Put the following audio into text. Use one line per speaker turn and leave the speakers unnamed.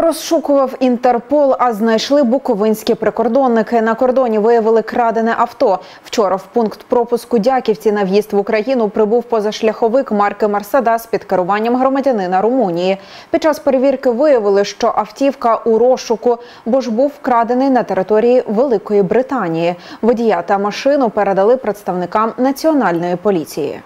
Розшукував Інтерпол, а знайшли буковинські прикордонники. На кордоні виявили крадене авто. Вчора в пункт пропуску Дяківці на в'їзд в Україну прибув позашляховик марки Мерседес під керуванням громадянина Румунії. Під час перевірки виявили, що автівка у розшуку, бо ж був вкрадений на території Великої Британії. Водія та машину передали представникам національної поліції.